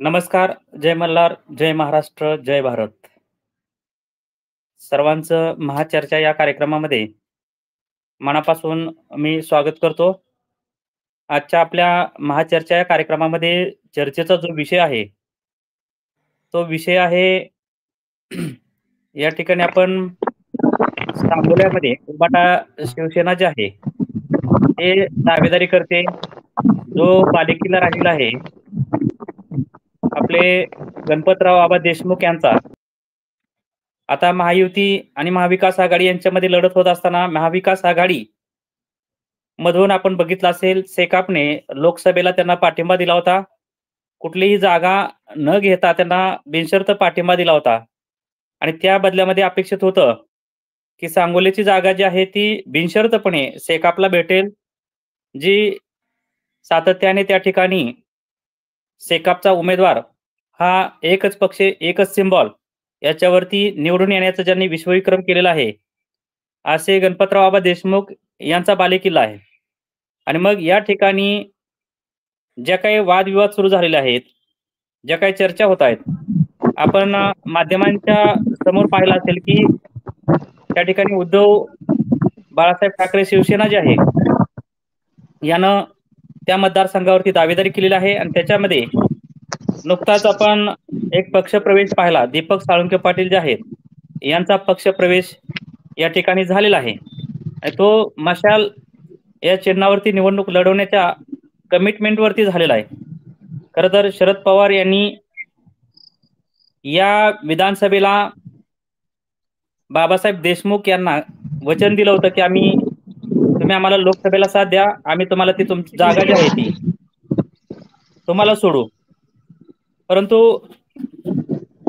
नमस्कार जय मल्हार जय महाराष्ट्र जय भारत. सर्वांचं महाचर्चा या कार्यक्रमामध्ये मनापासून मी स्वागत करतो. आजच्या आपल्या महाचर्चा या कार्यक्रमामध्ये चर्चेचा जो विषय आहे तो विषय आहे या ठिकाणी आपण सांगोल्यामध्ये उबाटा शिवसेना जे आहे ते दावेदारी करते. जो बालेकिल्ला राहिला आहे आपले गणपतराव आबा देशमुख यांचा. आता महायुती आणि महाविकास आघाडी यांच्यामध्ये लढत होत असताना महाविकास आघाडी मधून आपण बघितलं असेल सेकापने लोकसभेला त्यांना पाठिंबा दिला होता. कुठलीही जागा न घेता त्यांना बिनशर्त पाठिंबा दिला होता. आणि त्या बदल्यामध्ये अपेक्षित होतं की सांगोलीची जागा जी आहे ती बिनशर्तपणे सेकापला भेटेल जी सातत्याने त्या ठिकाणी सेकापचा उमेदवार हा एकच पक्ष एकच सिम्बॉल याच्यावरती निवडून येण्याचा ज्यांनी विश्वविक्रम केलेला आहे असे गणपतराव बाबा देशमुख यांचा बालेकिल्ला आहे. आणि मग या ठिकाणी ज्या काही वादविवाद सुरू झालेले आहेत ज्या काही चर्चा होत आहेत आपण माध्यमांच्या समोर पाहिलं असेल की त्या ठिकाणी उद्धव बाळासाहेब ठाकरे शिवसेना जी आहे यानं त्या मतदारसंघावरती दावेदारी केलेली आहे आणि त्याच्यामध्ये नुकताच आपण एक पक्ष प्रवेश पाहिला. दीपक साळुंके पाटील जे आहेत यांचा पक्ष प्रवेश या ठिकाणी झालेला आहे. आणि तो मशाल या चिन्हावरती निवडणूक लढवण्याच्या कमिटमेंट वरती झालेला आहे. खर तर शरद पवार यांनी या विधानसभेला बाबासाहेब देशमुख यांना वचन दिलं होतं की आम्ही तुम्ही आम्हाला लोकसभेला साथ द्या. आम्ही तुम्हाला ती तुमची जागा जी आहे ती तुम्हाला सोडू. परंतु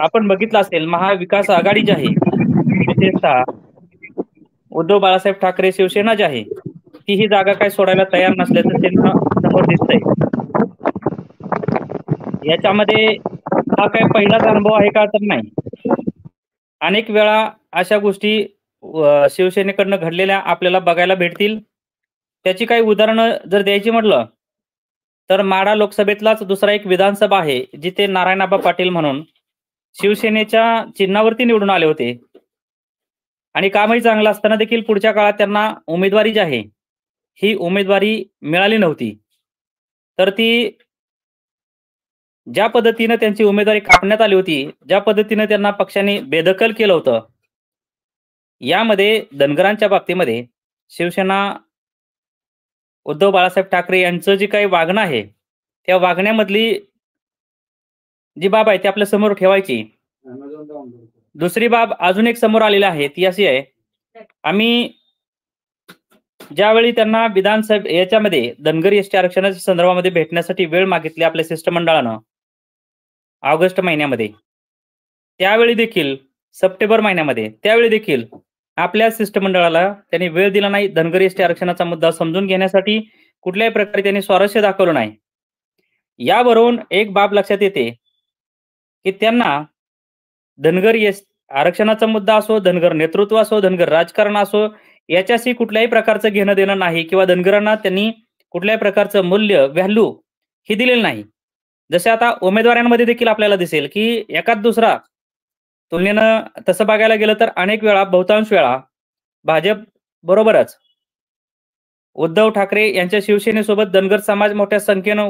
आपण बघितलं असेल महाविकास आघाडी जी आहे विशेषतः उद्धव बाळासाहेब ठाकरे शिवसेना जी आहे ती ही जागा काय सोडायला तयार नसल्याचं त्यांना समोर दिसतंय. याच्यामध्ये हा काय पहिलाच अनुभव आहे का तर नाही. अनेक वेळा अशा गोष्टी शिवसेनेकडनं घडलेल्या आपल्याला बघायला भेटतील. त्याची काही उदाहरणं जर द्यायची म्हटलं तर माडा लोकसभेतलाच दुसरा एक विधानसभा आहे जिथे नारायणाबा पाटील म्हणून शिवसेनेच्या चिन्हावरती निवडून आले होते. आणि कामही चांगलं असताना देखील पुढच्या काळात त्यांना उमेदवारी जी आहे ही उमेदवारी मिळाली नव्हती. तर ती ज्या पद्धतीनं त्यांची उमेदवारी कापण्यात आली होती ज्या पद्धतीनं त्यांना पक्षाने बेदखल केलं होतं यामध्ये धनगरांच्या बाबतीमध्ये शिवसेना उद्धव बाळासाहेब ठाकरे यांचं जे काही वागणं आहे त्या वागण्यामधली जी बाब आहे ती आपल्यासमोर ठेवायची. दुसरी बाब अजून एक समोर आलेली आहे ती अशी आहे आम्ही ज्यावेळी त्यांना विधानसभा याच्यामध्ये धनगर एसटी आरक्षणाच्या संदर्भामध्ये भेटण्यासाठी वेळ मागितली आपल्या शिष्टमंडळानं ऑगस्ट महिन्यामध्ये त्यावेळी देखील सप्टेंबर महिन्यामध्ये त्यावेळी देखील आपल्या शिष्टमंडळाला त्यांनी वेळ दिला नाही धनगर एसटी आरक्षणाचा मुद्दा समजून घेण्यासाठी कुठल्याही प्रकारे त्यांनी स्वारस्य दाखवलं नाही. यावरून एक बाब लक्षात येते की त्यांना धनगर एस आरक्षणाचा मुद्दा असो धनगर नेतृत्व असो धनगर राजकारण असो याच्याशी कुठल्याही प्रकारचं घेणं देणं नाही किंवा धनगरांना त्यांनी कुठल्याही प्रकारचं मूल्य व्हॅल्यू ही दिलेलं नाही. जसे आता उमेदवारांमध्ये देखील आपल्याला दिसेल की एकाच दुसरा तुलनेनं तसं बघायला गेलं तर अनेक वेळा बहुतांश वेळा भाजप बरोबरच. उद्धव ठाकरे यांच्या शिवसेनेसोबत धनगर समाज मोठ्या संख्येनं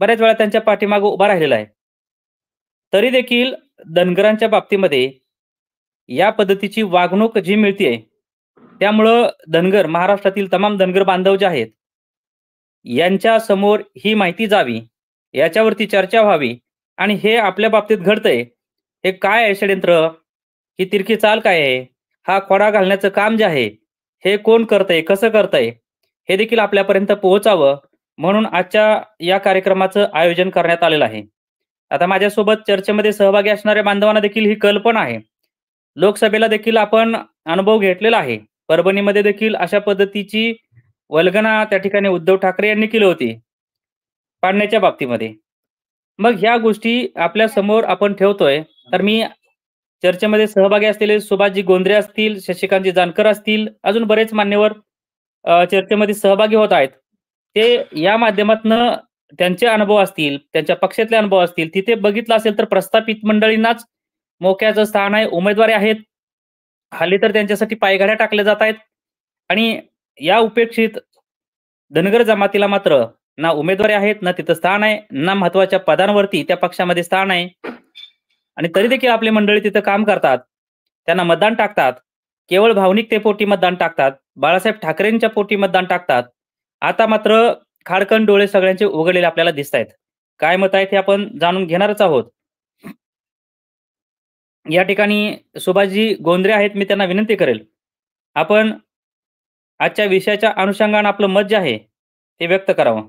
बऱ्याच वेळा त्यांच्या पाठीमागे उभा राहिलेला आहे. तरी देखील धनगरांच्या बाबतीमध्ये या पद्धतीची वागणूक जी मिळतीये त्यामुळं धनगर महाराष्ट्रातील तमाम धनगर बांधव जे आहेत यांच्या समोर ही माहिती जावी याच्यावरती चर्चा व्हावी आणि हे आपल्या बाबतीत घडतंय. हे काय आहे षडयंत्र? ही तिरकी चाल काय आहे? हा खोडा घालण्याचं काम जे आहे हे कोण करतंय? कसं करतंय? हे देखील आपल्यापर्यंत पोहोचावं म्हणून आजच्या या कार्यक्रमाचं आयोजन करण्यात आलेलं आहे. आता माझ्यासोबत चर्चेमध्ये सहभागी असणाऱ्या बांधवांना देखील ही कल्पना आहे. लोकसभेला देखील आपण अनुभव घेतलेला आहे. परभणीमध्ये देखील अशा पद्धतीची वल्गना त्या ठिकाणी उद्धव ठाकरे यांनी केली होती. पाडण्याच्या बाबतीमध्ये. मग ह्या गोष्टी आपल्यासमोर आपण ठेवतोय. तर मी चर्चेमध्ये सहभागी असलेले सुभाषजी गोंद्रे असतील शशिकांतजी जानकर असतील अजून बरेच मान्यवर चर्चेमध्ये सहभागी होत आहेत. ते या माध्यमातनं त्यांचे अनुभव असतील त्यांच्या पक्षातले अनुभव असतील तिथे बघितलं असेल तर प्रस्थापित मंडळींनाच मोक्याचं स्थान आहे उमेदवारी आहेत. हल्ली तर त्यांच्यासाठी पायघड्या टाकल्या जात आहेत. आणि या उपेक्षित धनगर जमातीला मात्र ना उमेदवारी आहेत ना तिथं स्थान आहे ना महत्त्वाच्या पदांवरती त्या पक्षामध्ये स्थान आहे. आणि तरी देखील आपली मंडळी तिथं काम करतात. त्यांना मतदान टाकतात. केवळ भावनिकतेपोटी मतदान टाकतात. बाळासाहेब ठाकरेंच्या पोटी मतदान टाकतात. आता मात्र खाडकन डोळे सगळ्यांचे उघडलेले आपल्याला दिसत आहेत काय मत आहेत हे आपण जाणून घेणारच आहोत. या ठिकाणी सुभाषजी गोंद्रे आहेत मी त्यांना विनंती करेल. आपण आजच्या विषयाच्या अनुषंगाने आपलं मत जे आहे ते व्यक्त करावं.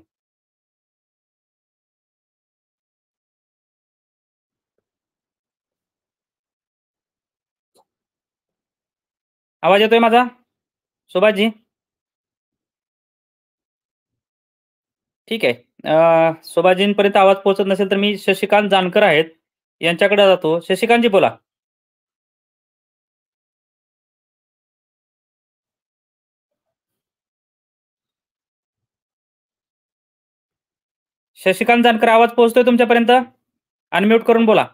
आवाज येतोय माझा? सुभाषजी? ठीक आहे. सुभाषजींपर्यंत आवाज पोहोचत नसेल तर मी शशिकांत जानकर आहेत. यांच्याकडे जातो. शशिकांतजी बोला. शशिकांत जानकर आवाज पोहोचतोय तुमच्यापर्यंत? अनम्यूट करून बोला.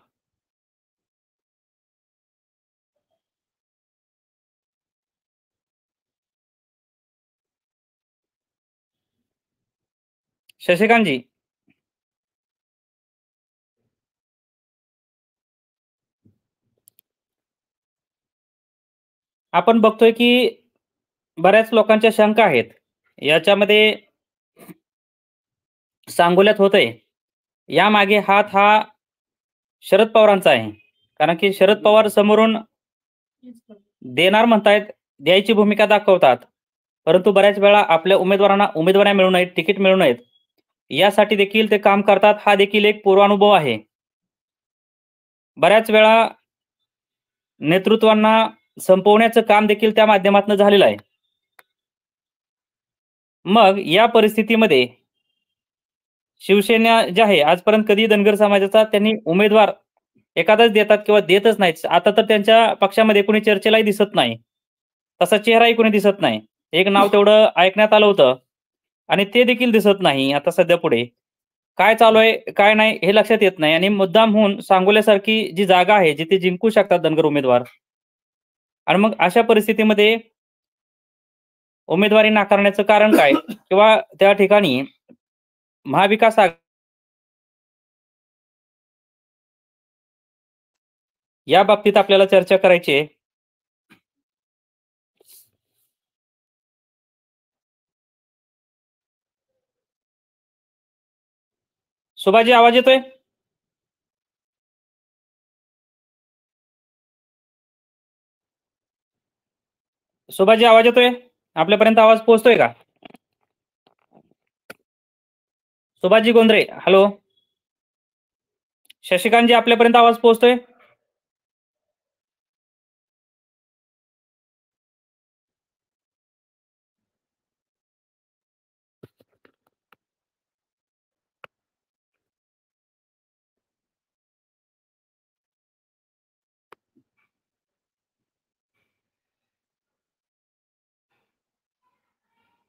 शशिकांत जी आपण बघतोय की बऱ्याच लोकांच्या शंका आहेत. याच्यामध्ये सांगोल्यात होतंय यामागे हात हा शरद पवारांचा आहे. कारण की शरद पवार समोरून देणार म्हणतायत द्यायची भूमिका दाखवतात. परंतु बऱ्याच वेळा आपल्या उमेदवारांना उमेदवाऱ्या मिळू नयेत तिकीट मिळू नयेत. यासाठी देखील ते काम करतात. हा देखील एक पूर्वानुभव आहे. बऱ्याच वेळा नेतृत्वांना संपवण्याचं काम देखील त्या माध्यमातून झालेलं आहे. मग या परिस्थितीमध्ये शिवसेना जे आहे आजपर्यंत कधी धनगर समाजाचा त्यांनी उमेदवार एखादाच देतात किंवा देतच नाहीत. आता तर त्यांच्या पक्षामध्ये कोणी चर्चेलाही दिसत नाही. तसा चेहराही कोणी दिसत नाही. एक नाव तेवढं ऐकण्यात आलं होतं. आणि ते देखील दिसत नाही. आता सध्या पुढे. काय चालू आहे काय नाही हे लक्षात येत नाही. आणि मुद्दाम होऊन सांगोल्यासारखी जी जागा आहे जिथे जिंकू शकतात धनगर उमेदवार. आणि मग अशा परिस्थितीमध्ये उमेदवारी नाकारण्याचं कारण काय? किंवा त्या ठिकाणी महाविकास या बाबतीत आपल्याला चर्चा करायची आहे. सुभाजी आवाज येतोय? सुभाजी आवाज येतोय? आपल्यापर्यंत आवाज पोहोचतोय का? सुभाजी गोंद्रे हॅलो? शशिकांतजी आपल्यापर्यंत आवाज पोहोचतोय?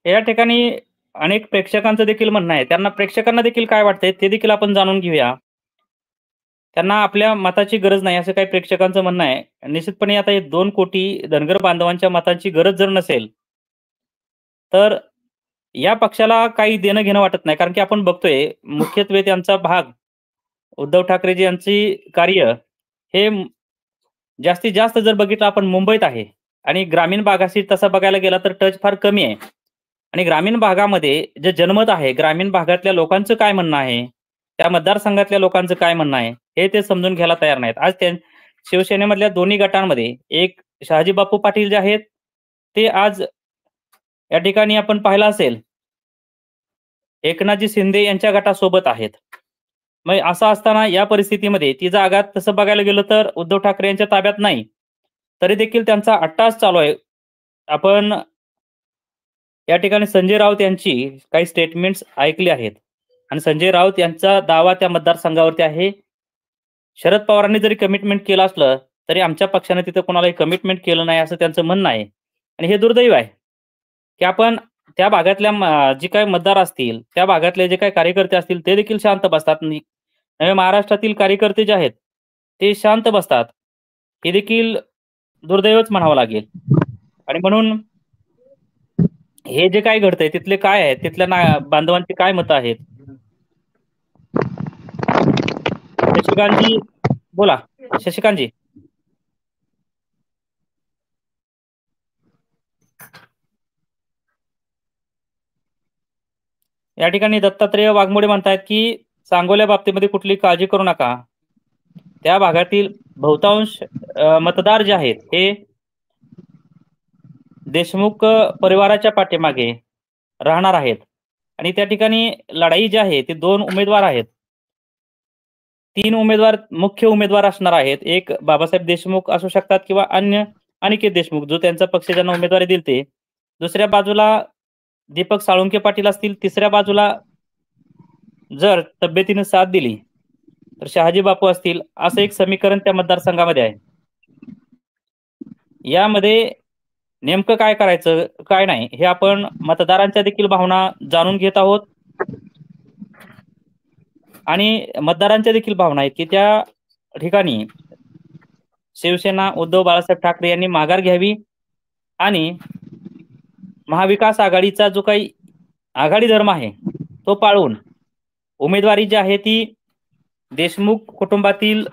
या ठिकाणी अनेक प्रेक्षकांचं देखील म्हणणं आहे. त्यांना प्रेक्षकांना देखील काय वाटतंय ते देखील आपण जाणून घेऊया. त्यांना आपल्या मताची गरज नाही असं काही प्रेक्षकांचं म्हणणं आहे. निश्चितपणे आता हे दोन कोटी धनगर बांधवांच्या मतांची गरज जर नसेल तर या पक्षाला काही देणं घेणं वाटत नाही. कारण की आपण बघतोय मुख्यत्वे त्यांचा भाग उद्धव ठाकरेजी यांची कार्य हे जास्तीत जास्त जर बघितलं आपण मुंबईत आहे आणि ग्रामीण भागाशी तसं बघायला गेला तर टच फार कमी आहे. आणि ग्रामीण भागामध्ये जे जनमत आहे ग्रामीण भागातल्या लोकांचं काय म्हणणं आहे? त्या मतदारसंघातल्या लोकांचं काय म्हणणं आहे? हे ते समजून घ्यायला तयार नाहीत. आज त्या शिवसेनेमधल्या दोन्ही गटांमध्ये एक शहाजी बापू पाटील जे आहेत ते आज या ठिकाणी आपण पाहिलं असेल एकनाथजी शिंदे यांच्या गटासोबत आहेत. मग असं असताना या परिस्थितीमध्ये ती जागा तसं बघायला गेलं तर उद्धव ठाकरे यांच्या ताब्यात नाही. तरी देखील त्यांचा अट्टास चालू आहे. आपण या ठिकाणी संजय राऊत यांची काही स्टेटमेंट्स ऐकली आहेत. आणि संजय राऊत यांचा दावा त्या मतदारसंघावरती आहे. शरद पवारांनी जरी कमिटमेंट केलं असलं तरी आमच्या पक्षाने तिथं कोणालाही कमिटमेंट केलं नाही असं त्यांचं म्हणणं आहे. आणि हे दुर्दैव आहे. की आपण त्या भागातल्या जे काही मतदार असतील त्या भागातले जे काही कार्यकर्ते असतील ते देखील शांत बसतात. महाराष्ट्रातील कार्यकर्ते जे आहेत ते शांत बसतात. हे देखील दुर्दैवच म्हणावं लागेल. आणि म्हणून हे जे काय घडतंय तिथले काय आहे तिथल्या ना बांधवांची काय मतं आहेत? शशिकांतजी बोला. शशिकांतजी. या ठिकाणी दत्तात्रेय वाघमोडे म्हणतायत की सांगोल्या बाबतीमध्ये कुठली काळजी करू नका. त्या भागातील बहुतांश मतदार जे आहेत हे देशमुख परिवाराच्या पाठीमागे राहणार आहेत. आणि त्या ठिकाणी लढाई जी आहे ती दोन उमेदवार आहेत. तीन उमेदवार मुख्य उमेदवार असणार आहेत. एक बाबासाहेब देशमुख असू शकतात किंवा अन्य अनिकेत देशमुख जो त्यांचा पक्ष ज्यांना उमेदवारी दिलते दुसऱ्या बाजूला दीपक साळुंके पाटील असतील. तिसऱ्या बाजूला जर तब्येतीने साथ दिली तर शहाजी बापू असतील. असं एक समीकरण त्या मतदारसंघामध्ये आहे. यामध्ये नेमकं काय करायचं काय नाही हे आपण मतदारांच्या देखील भावना जाणून घेत आहोत. आणि मतदारांच्या देखील भावना आहेत की त्या ठिकाणी शिवसेना उद्धव बाळासाहेब ठाकरे यांनी माघार घ्यावी आणि महाविकास आघाडीचा जो काही आघाडी धर्म आहे तो पाळून उमेदवारी जी आहे ती देशमुख कुटुंबातील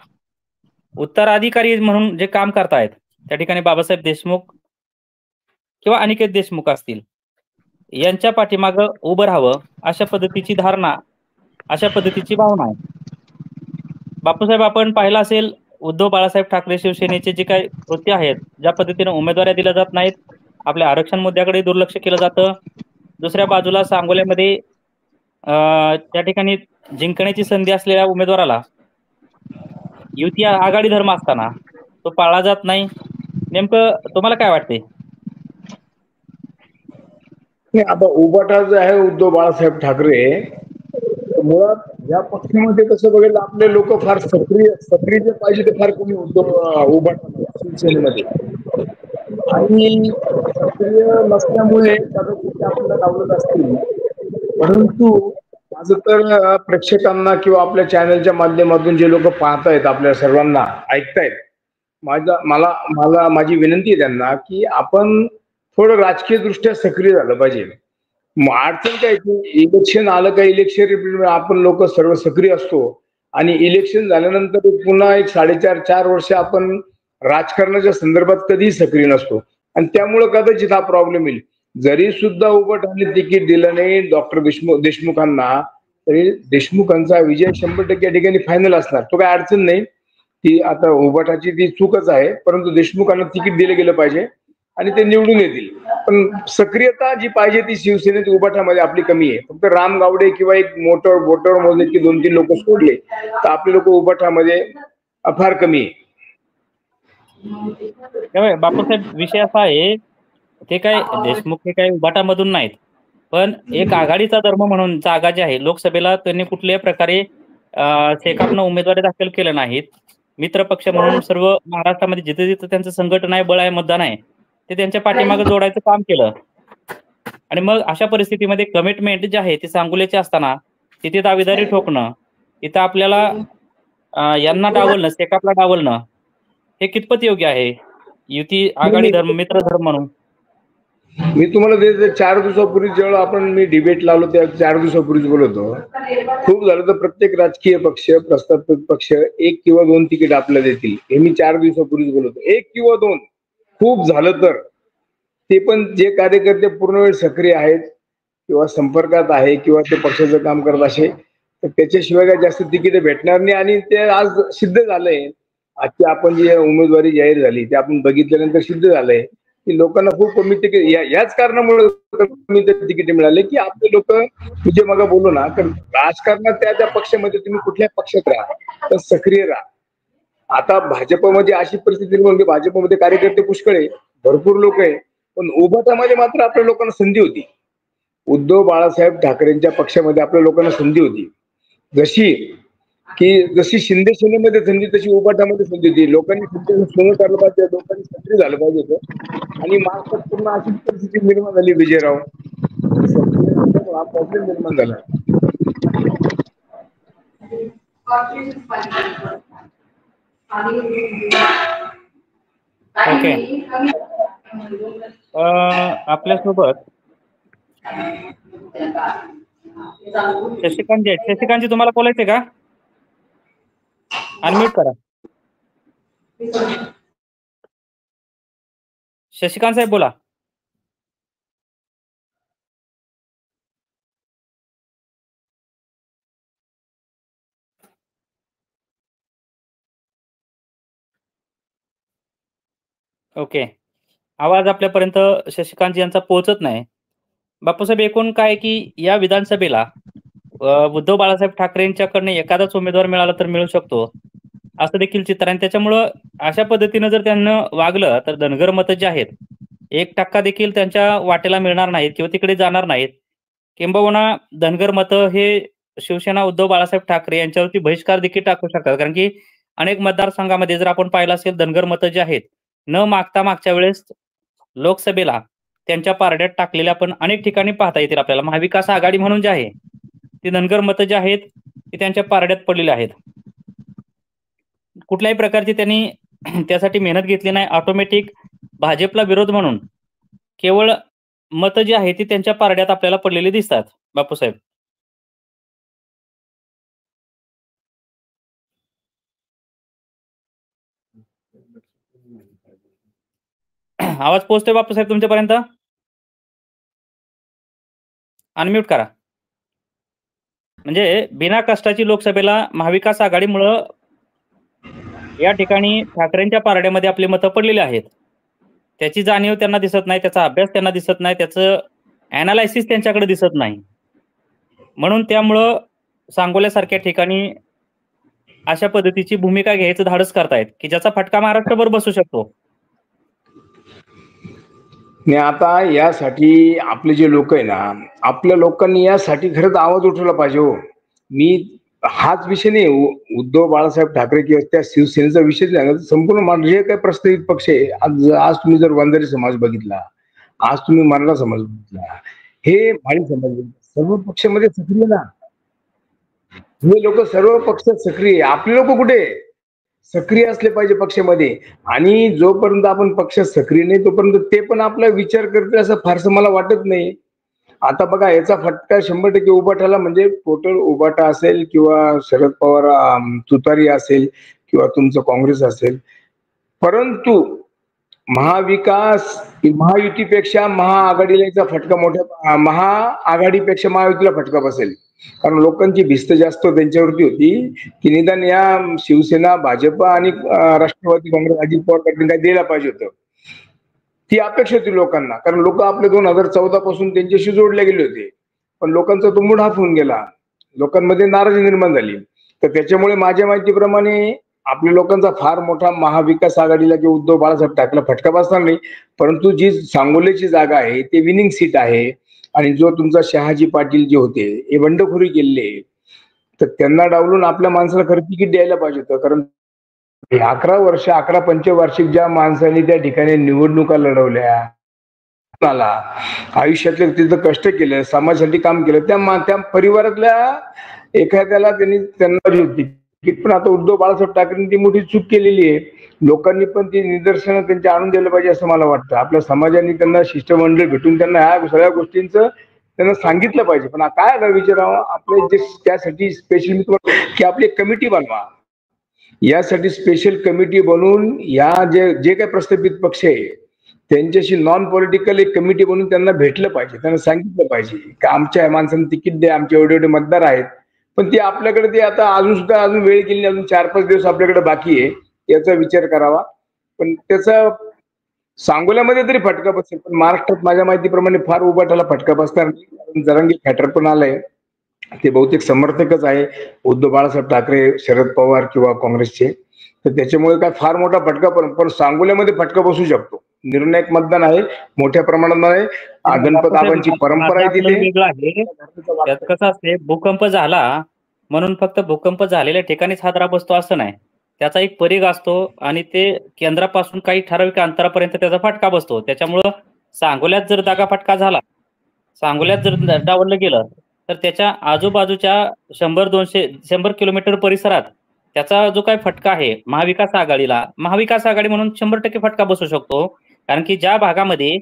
उत्तराधिकारी म्हणून जे काम करतायत त्या ठिकाणी बाबासाहेब देशमुख किंवा अनिकेत देशमुख असतील. यांच्या पाठीमाग उभं राहावं अशा पद्धतीची धारणा अशा पद्धतीची भावना आहे. बापूसाहेब आपण पाहिलं असेल उद्धव बाळासाहेब ठाकरे शिवसेनेचे जे काही कृत्य आहेत ज्या पद्धतीने उमेदवाऱ्या दिल्या जात नाहीत आपल्या आरक्षण मुद्द्याकडे दुर्लक्ष केलं जातं. दुसऱ्या बाजूला सांगोल्यामध्ये त्या ठिकाणी जिंकण्याची संधी असलेल्या उमेदवाराला युती आघाडी धर्म असताना तो पाळला जात नाही. नेमकं तुम्हाला काय वाटते आता उबाटा जो आहे उद्धव बाळासाहेब ठाकरे मुळात या पक्षामध्ये कसं बघेल आपले लोक फार सक्रिय सक्रिय जे पाहिजे ते फार कमी उद्धव उबाटा शिवसेनेमध्ये. आणि सक्रिय नसल्यामुळे आपल्याला डावलत असतील. परंतु माझं तर प्रेक्षकांना किंवा आपल्या चॅनलच्या माध्यमातून जे लोक पाहतायत आपल्या सर्वांना ऐकतायत माझा मला मला माझी विनंती आहे त्यांना की आपण थोडं राजकीय दृष्ट्या सक्रिय झालं पाहिजे. अडचण काय इलेक्शन आलं का इलेक्शन आपण लोक सर्व सक्रिय असतो. आणि इलेक्शन झाल्यानंतर पुन्हा एक साडेचार चार वर्ष आपण राजकारणाच्या संदर्भात कधीही सक्रिय नसतो. आणि त्यामुळे कदाचित हा प्रॉब्लेम येईल. जरी सुद्धा उभटाने तिकीट दिलं नाही डॉक्टर देशमुख देशमुखांना तरी देशमुखांचा विजय शंभर टक्के या ठिकाणी फायनल असणार. तो काय अडचण नाही. ती आता उभटाची ती चूकच आहे. परंतु देशमुखांना तिकीट दिलं गेलं पाहिजे. आणि ते निवडून येतील. पण सक्रियता जी पाहिजे ती शिवसेनेत उभाटामध्ये आपली कमी आहे. फक्त राम गावडे किंवा एक मोटर वोटर मोजले की दोन तीन लोक सोडले तर आपले लोक उभाटामध्ये फार कमी आहे. बापूसाहेब विषय असा आहे ते काय देशमुख हे काय उभाटामधून नाहीत. पण एक आघाडीचा धर्म म्हणून जागा जी आहे लोकसभेला त्यांनी कुठल्याही प्रकारे शेकापनं उमेदवारी दाखल केलं नाहीत. मित्र पक्ष म्हणून सर्व महाराष्ट्रामध्ये जिथे जिथे त्यांचं संघटन आहे बळ आहे मतदान आहे ते त्यांच्या पाठीमागे जोडायचं काम केलं. आणि मग अशा परिस्थितीमध्ये कमिटमेंट जे आहे ते सांगोल्याचे असताना तिथे दावेदारी ठोकणं इथं आपल्याला यांना डावलणं सेकापला डावलणं हे कितपत योग्य आहे? युती आघाडी धर्म मित्र धर्म म्हणून. मी तुम्हाला चार दिवसापूर्वी जेव्हा आपण मी डिबेट लावलो त्या चार दिवसापूर्वीच बोलतो. खूप झालं तर प्रत्येक राजकीय पक्ष प्रस्तावित पक्ष एक किंवा दोन तिकीट आपल्याला देतील. हे मी चार दिवसापूर्वीच बोलतो. एक किंवा दोन. खूप झालं तर. ते पण जे कार्यकर्ते पूर्ण वेळ सक्रिय आहेत किंवा संपर्कात आहे किंवा ते पक्षाचं काम करत असे तर त्याच्याशिवाय काय जास्त तिकीट भेटणार नाही आणि ते आज सिद्ध झालंय. आजची आपण जी उमेदवारी जाहीर झाली ते आपण बघितल्यानंतर सिद्ध झालंय. की लोकांना खूप कमी तिकीट याच कारणामुळे कमी तिकीट मिळाले की आपले लोक तुझे मग बोलू ना. तर राजकारणात त्या त्या पक्षामध्ये तुम्ही कुठल्या पक्षात राहा तर सक्रिय राहा. आता भाजपमध्ये अशी परिस्थिती म्हणजे भाजपमध्ये कार्यकर्ते पुष्कळ आहे भरपूर लोक आहे. पण उभाटामध्ये मात्र आपल्या लोकांना संधी होती. उद्धव बाळासाहेब ठाकरेंच्या पक्षामध्ये आपल्या लोकांना संधी होती. जशी की जशी शिंदे सेनेमध्ये संधी तशी उपाटामध्ये संधी होती. लोकांनी सोनं काढलं पाहिजे लोकांनी सक्रिय झालं पाहिजे होतं. आणि महाराष्ट्रात पूर्ण अशी परिस्थिती निर्माण झाली विजयराव. हा प्रॉब्लेम निर्माण झाला. ओके आपल्यासोबत शशिकांत जे शशिकांतजी तुम्हाला बोलायचंय का? अनम्यूट करा. शशिकांत साहेब बोला. ओके. आवाज आपल्यापर्यंत शशिकांत यांचा पोहोचत नाही. बापूसाहेब एकूण काय की या विधानसभेला उद्धव बाळासाहेब ठाकरेंच्याकडनं एखादाच उमेदवार मिळाला तर मिळू शकतो. असं देखील चित्र आहे. आणि त्याच्यामुळं अशा पद्धतीनं जर त्यांना वागलं तर धनगर मतं जे आहेत एक टक्का देखील त्यांच्या वाटेला मिळणार नाहीत किंवा तिकडे जाणार नाहीत. किंबहुना धनगर मतं हे शिवसेना उद्धव बाळासाहेब ठाकरे यांच्यावरती बहिष्कार देखील टाकू शकतात. कारण की अनेक मतदारसंघामध्ये जर आपण पाहिलं असेल धनगर मतं जे आहेत न मागता मागच्या वेळेस लोकसभेला त्यांच्या पारड्यात टाकलेल्या आपण अनेक ठिकाणी पाहता येतील आपल्याला. महाविकास आघाडी म्हणून जे आहे ती धनगर मतं जे आहेत ती त्यांच्या पारड्यात पडलेली आहेत. कुठल्याही प्रकारची त्यांनी त्यासाठी मेहनत घेतली नाही. ऑटोमॅटिक भाजपला विरोध म्हणून केवळ मतं जी आहे ती त्यांच्या पारड्यात आपल्याला पडलेली दिसतात. बापूसाहेब. आवाज पोहोचतोय बापूसाहेब तुमच्यापर्यंत? अनम्यूट करा. म्हणजे बिना कष्टाची लोकसभेला महाविकास आघाडीमुळं या ठिकाणी ठाकरेंच्या पारड्यामध्ये आपली मतं पडलेली आहेत. त्याची जाणीव त्यांना दिसत नाही त्याचा अभ्यास त्यांना दिसत नाही त्याचं अनालायसिस त्यांच्याकडे दिसत नाही. म्हणून त्यामुळं सांगोल्यासारख्या ठिकाणी अशा पद्धतीची भूमिका घ्यायचं धाडस करतायत की ज्याचा फटका महाराष्ट्रभर बसू शकतो. आणि आता यासाठी आपले जे लोक आहे ना आपल्या लोकांनी यासाठी खरंच आवाज उठवला पाहिजे हो. मी हाच विषय नाही उद्धव बाळासाहेब ठाकरे किंवा त्या शिवसेनेचा विषय नाही संपूर्ण मा- जे काही प्रस्तावित पक्ष आहे आज आज तुम्ही जर वंजारी समाज बघितला आज तुम्ही मराठा समाज बघितला हे माळी समाज सर्व पक्षामध्ये सक्रिय ना. हे लोक सर्व पक्ष सक्रिय आपले लोक कुठे? आहे? सक्रिय असले पाहिजे पक्षामध्ये. आणि जोपर्यंत आपण पक्षात सक्रिय नाही तोपर्यंत ते पण आपला विचार करते असं फारसं मला वाटत नाही. आता बघा याचा फटका शंभर टक्के उभाटाला म्हणजे टोटल उभाटा असेल किंवा शरद पवार तुतारी असेल किंवा तुमचं काँग्रेस असेल. परंतु महाविकास महायुतीपेक्षा महाआघाडीला याचा फटका मोठ्या महाआघाडीपेक्षा महायुतीला फटका बसेल. कारण लोकांची भिस्त जास्त त्यांच्यावरती होती. की निदान या शिवसेना भाजप आणि राष्ट्रवादी काँग्रेस अजित पवार पाटील काय द्यायला पाहिजे होतं. ती अपेक्षा होती लोकांना. कारण लोक आपले दोन हजार चौदा पासून त्यांच्याशी जोडले गेले होते. पण लोकांचा तो मूड हाफ होऊन गेला. लोकांमध्ये नाराजी निर्माण झाली. तर त्याच्यामुळे माझ्या माहितीप्रमाणे आपल्या लोकांचा फार मोठा महाविकास आघाडीला किंवा उद्धव बाळासाहेब ठाकरेला फटका बसणार नाही. परंतु जी सांगोलीची जागा आहे ते विनिंग सीट आहे. आणि जो तुमचा शहाजी पाटील जे होते हे बंडखोरी केले तर त्यांना डावलून आपल्या माणसाला खरं तिकीट द्यायला पाहिजे होतं. कारण अकरा वर्ष अकरा पंचवार्षिक ज्या माणसांनी त्या ठिकाणी निवडणुका लढवल्या आयुष्यातले तिथं कष्ट केलं समाजासाठी काम केलं त्या त्या परिवारातल्या एखाद्याला त्यांनी त्यांना होती. पण आता उद्धव बाळासाहेब ठाकरेंनी ती मोठी चूक केलेली आहे. लोकांनी पण ती निदर्शनं त्यांच्या आणून दिलं पाहिजे असं मला वाटतं. आपल्या समाजाने त्यांना शिष्टमंडळ भेटून त्यांना ह्या सगळ्या गोष्टींचं त्यांना सांगितलं पाहिजे. पण काय आता विचारावं आपले जे त्यासाठी स्पेशल मी तुम्हाला की आपली कमिटी बनवा. यासाठी स्पेशल कमिटी बनवून या जे जे काही प्रस्थापित पक्ष आहे त्यांच्याशी नॉन पॉलिटिकल एक कमिटी बनवून त्यांना भेटलं पाहिजे त्यांना सांगितलं पाहिजे की आमच्या या माणसांना तिकीट द्या आमचे एवढे एवढे मतदार आहेत. पण ते आपल्याकडे ते आता अजून सुद्धा अजून वेळ गेली अजून चार पाच दिवस आपल्याकडे बाकी आहे. याचा विचार करावा. पण त्याचा सांगोल्यामध्ये तरी फटका बसेल. पण महाराष्ट्रात माझ्या माहितीप्रमाणे फार उभाटाला फटका बसणार नाही. कारण जरांगी फॅटर पण आलंय. ते बहुतेक समर्थकच आहे. उद्धव बाळासाहेब ठाकरे शरद पवार किंवा काँग्रेसचे. तर त्याच्यामुळे काय फार मोठा फटका पण पण सांगोल्यामध्ये फटका बसू शकतो. निर्णायक मतदान आहे. मोठ्या प्रमाणात आहे. गणपत आबांची परंपरा आहे तिथे. कसं असते भूकंप झाला म्हणून फक्त भूकंप झालेल्या ठिकाणीच हादरा बसतो असं नाही. त्याचा एक परिघ असतो आणि ते केंद्रापासून काही ठराविक अंतरापर्यंत त्याचा फटका बसतो. त्याच्यामुळं सांगोल्यात जर दागा फटका झाला सांगोल्यात जर डावललं गेलं तर त्याच्या आजूबाजूच्या शंभर दोनशे शंभर किलोमीटर परिसरात त्याचा जो काही फटका आहे महाविकास आघाडीला महाविकास आघाडी म्हणून शंभर टक्के फटका बसू शकतो. कारण की ज्या भागामध्ये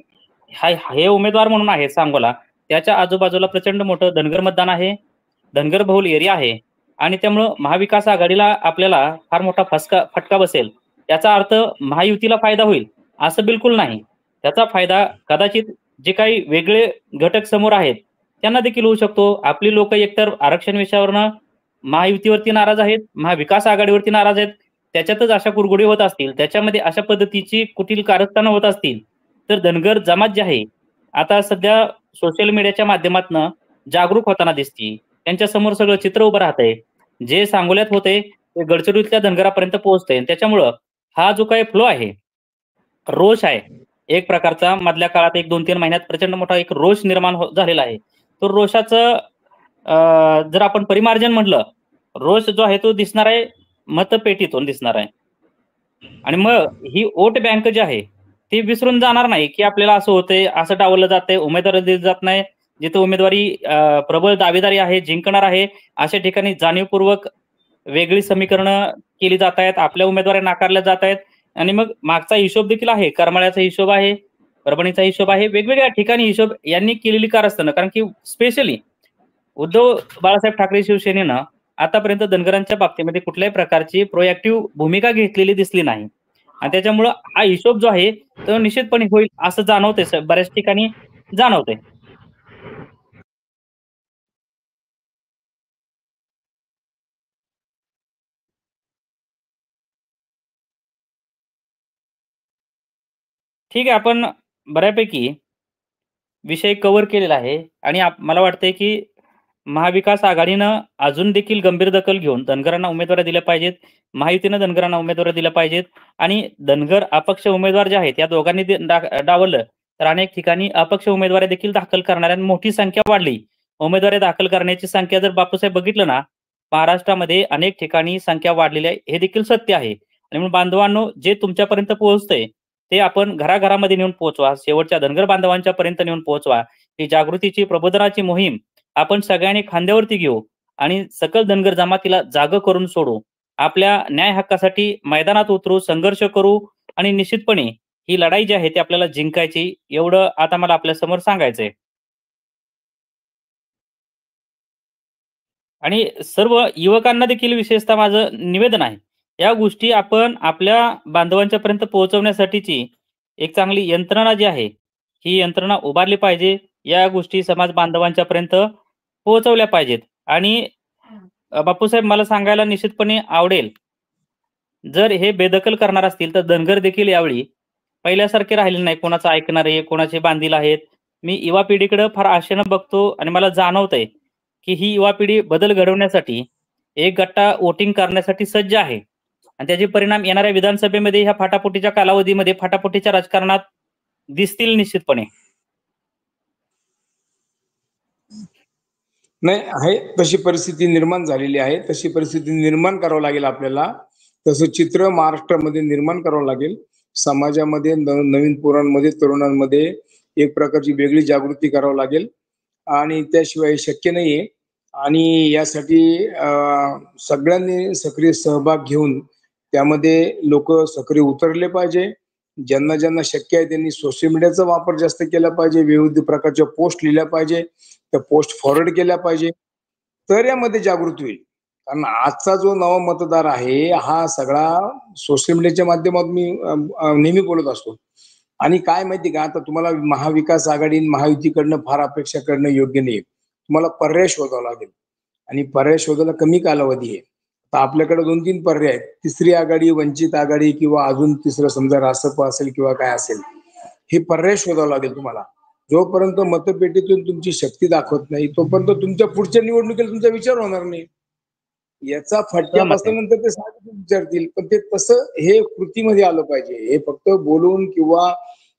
हे उमेदवार म्हणून आहे सांगोला त्याच्या आजूबाजूला प्रचंड मोठं धनगर मतदान आहे. धनगर बहुल एरिया आहे. आणि त्यामुळं महाविकास आघाडीला आपल्याला फार मोठा फसका फटका बसेल. याचा अर्थ महायुतीला फायदा होईल असं बिलकुल नाही. त्याचा फायदा कदाचित जे काही वेगळे घटक समोर आहेत त्यांना देखील होऊ शकतो. आपली लोक एकतर आरक्षण विषयावरनं महायुतीवरती नाराज आहेत महाविकास आघाडीवरती नाराज आहेत त्याच्यातच अशा कुरगुडी होत असतील त्याच्यामध्ये अशा पद्धतीची कुटील कारस्थानं होत असतील तर धनगर जमात जी आहे आता सध्या सोशल मीडियाच्या माध्यमातून जागरूक होताना दिसती. त्यांच्यासमोर सगळं चित्र उभं राहतंय. जे सांगोल्यात होते ते गडचिरोलीतल्या धनगरापर्यंत पोहोचते त्याच्यामुळं हा जो काही फ्लो आहे रोष आहे एक प्रकारचा मधल्या काळात एक दोन तीन महिन्यात प्रचंड मोठा एक रोष निर्माण हो-, झालेला आहे. तो रोषाचं अं, जर आपण परिमार्जन म्हटलं रोष जो आहे तो दिसणार आहे मतपेटीतून दिसणार आहे. आणि मग ही वोट बँक जी आहे ती विसरून जाणार नाही की आपल्याला असं होतंय असं डावलं जातंय उमेदवार दिली जात नाही जिथे उमेदवारी प्रबळ दावेदारी आहे जिंकणार आहे अशा ठिकाणी जाणीवपूर्वक वेगळी समीकरणं केली जात आहेत आपल्या उमेदवारी नाकारल्या जात आहेत आणि मग मागचा हिशोब देखील आहे करमाळ्याचा हिशोब आहे परभणीचा हिशोब आहे वेगवेगळ्या ठिकाणी हिशोब यांनी केलेली कारस्थानं कारण की स्पेशली उद्धव बाळासाहेब ठाकरे शिवसेनेनं आतापर्यंत धनगरांच्या बाबतीमध्ये कुठल्याही प्रकारची प्रोएक्टिव्ह भूमिका घेतलेली दिसली नाही. आणि त्याच्यामुळं हा हिशोब जो आहे तो निश्चितपणे होईल असं जाणवते बऱ्याच ठिकाणी जाणवते ठीक आहे आपण बऱ्यापैकी विषय कव्हर केलेला आहे आणि मला वाटतंय की महाविकास आघाडीनं अजून देखील गंभीर दखल घेऊन धनगरांना उमेदवार दिल्या पाहिजेत महायुतीनं धनगरांना उमेदवार दिल्या पाहिजेत आणि धनगर अपक्ष उमेदवार जे आहेत या दोघांनी डावलं तर अनेक ठिकाणी अपक्ष उमेदवारी देखील दाखल करणाऱ्या मोठी संख्या वाढली. उमेदवारी दाखल करण्याची संख्या जर बापूसाहेब बघितलं ना महाराष्ट्रामध्ये अनेक ठिकाणी संख्या वाढलेली आहे. हे देखील सत्य आहे. आणि म्हणून बांधवांनो जे तुमच्यापर्यंत पोहोचतंय ते आपण घराघरामध्ये नेऊन पोहोचवा. शेवटच्या धनगर बांधवांच्या पर्यंत नेऊन पोहोचवा. ही जागृतीची प्रबोधनाची मोहीम आपण सगळ्यांनी खांद्यावरती घेऊ आणि सकल धनगर जमातीला जाग करून सोडू. आपल्या न्याय हक्कासाठी मैदानात उतरू संघर्ष करू आणि निश्चितपणे ही लढाई जी आहे ती आपल्याला जिंकायची एवढं आता मला आपल्यासमोर सांगायचंय. आणि सर्व युवकांना देखील विशेषतः माझं निवेदन आहे. या गोष्टी आपण आपल्या बांधवांच्या पर्यंत पोहोचवण्यासाठीची एक चांगली यंत्रणा जी आहे ही यंत्रणा उभारली पाहिजे. या गोष्टी समाज बांधवांच्या पर्यंत पोहोचवल्या पाहिजेत. आणि बापूसाहेब मला सांगायला निश्चितपणे आवडेल. जर हे बेदखल करणार असतील तर धनगर देखील यावेळी पहिल्यासारखे राहिले नाही. कोणाचं ऐकणारे कोणाचे बांधील आहेत. मी युवा पिढीकडे फार आशेनं बघतो आणि मला जाणवतंय की ही युवा पिढी बदल घडवण्यासाठी एक गट्टा वोटिंग करण्यासाठी सज्ज आहे. आणि त्याचे परिणाम येणाऱ्या विधानसभेमध्ये ह्या फाटाफुटीच्या कालावधीमध्ये फाटाफुटीच्या राजकारणात दिसतील निश्चितपणे. नाही आहे तशी परिस्थिती निर्माण झालेली आहे. तशी परिस्थिती निर्माण करावं लागेल आपल्याला. तसं चित्र महाराष्ट्रामध्ये निर्माण करावं लागेल. समाजामध्ये नवीन पोरांमध्ये तरुणांमध्ये एक प्रकारची वेगळी जागृती करावं लागेल. आणि त्याशिवाय शक्य नाहीये. आणि यासाठी सगळ्यांनी सक्रिय सहभाग घेऊन त्यामध्ये लोक सक्रिय उतरले पाहिजे. ज्यांना ज्यांना शक्य आहे त्यांनी सोशल मीडियाचा वापर जास्त केला पाहिजे. विविध प्रकारच्या पोस्ट लिहिल्या पाहिजे. त्या पोस्ट फॉरवर्ड केल्या पाहिजे. तर यामध्ये जागृती होईल. कारण आजचा जो नवा मतदार आहे हा सगळा सोशल मीडियाच्या माध्यमातून मी नेहमी बोलत असतो. आणि काय माहिती का आता तुम्हाला महाविकास आघाडी महायुतीकडनं फार अपेक्षा करणं योग्य नाही तुम्हाला पर्याय शोधावा लागेल. आणि पर्याय शोधायला कमी कालावधी आहे. तर आपल्याकडे दोन तीन पर्याय आहेत. तिसरी आघाडी वंचित आघाडी किंवा अजून तिसरं समजा रासप असेल किंवा काय असेल हे पर्याय शोधावं लागेल तुम्हाला. जोपर्यंत मतपेटीतून तुमची शक्ती दाखवत नाही तोपर्यंत तुमच्या पुढच्या निवडणुकीला तुमचा विचार होणार नाही. याचा फटका. बसल्यानंतर ते साहजिकच विचारतील पण ते तसं हे कृतीमध्ये आलं पाहिजे. हे फक्त बोलून किंवा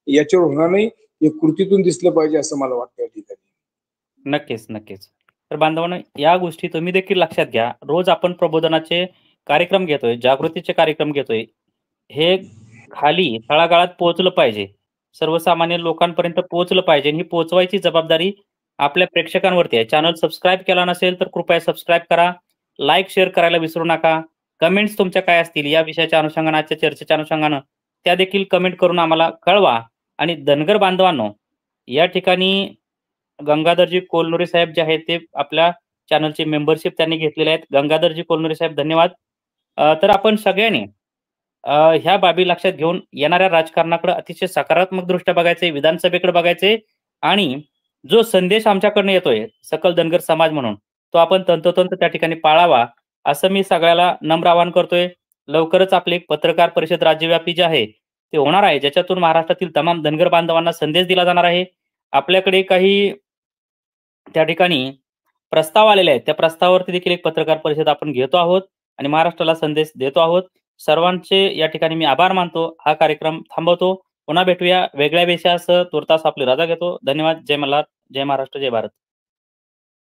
याच्यावर होणार नाही हे कृतीतून दिसलं पाहिजे असं मला वाटतं या ठिकाणी. नक्कीच नक्कीच. तर बांधवांनो या गोष्टी तुम्ही देखील लक्षात घ्या. रोज आपण प्रबोधनाचे कार्यक्रम घेतोय जागृतीचे कार्यक्रम घेतोय. हे खाली तळागाळात पोहोचलं पाहिजे. सर्वसामान्य लोकांपर्यंत पोहोचलं पाहिजे आणि ही पोहोचवायची जबाबदारी आपल्या प्रेक्षकांवरती आहे. चॅनल सबस्क्राईब केला नसेल तर कृपया सबस्क्राईब करा. लाईक शेअर करायला विसरू नका. कमेंट्स तुमच्या काय असतील या विषयाच्या अनुषंगानं आजच्या चर्चेच्या अनुषंगानं त्या देखील कमेंट करून आम्हाला कळवा. आणि धनगर बांधवांनो या ठिकाणी गंगाधरजी कोलनुरे साहेब जे आहेत ते आपल्या चॅनलची मेंबरशिप त्यांनी घेतलेले आहेत. गंगाधरजी कोलनुरे साहेब धन्यवाद. तर आपण सगळ्यांनी ह्या बाबी लक्षात घेऊन येणाऱ्या राजकारणाकडे अतिशय सकारात्मक दृष्ट्या बघायचे विधानसभेकडे बघायचे आणि जो संदेश आमच्याकडनं येतोय सकल धनगर समाज म्हणून तो आपण तंतोतंत त्या ठिकाणी पाळावा असं मी सगळ्याला नम्र आवाहन करतोय. लवकरच आपली एक पत्रकार परिषद राज्यव्यापी जे आहे ते होणार आहे ज्याच्यातून महाराष्ट्रातील तमाम धनगर बांधवांना संदेश दिला जाणार आहे. आपल्याकडे काही त्या ठिकाणी प्रस्ताव आलेले आहेत. त्या प्रस्तावावरती देखील एक पत्रकार परिषद आपण घेतो आहोत आणि महाराष्ट्राला संदेश देतो आहोत. सर्वांचे या ठिकाणी मी आभार मानतो. हा कार्यक्रम थांबवतो. पुन्हा भेटूया. वेगळ्या वेशासह तुर्तास आपली रजा घेतो. धन्यवाद. जय मल्हार. जय महाराष्ट्र. जय भारत.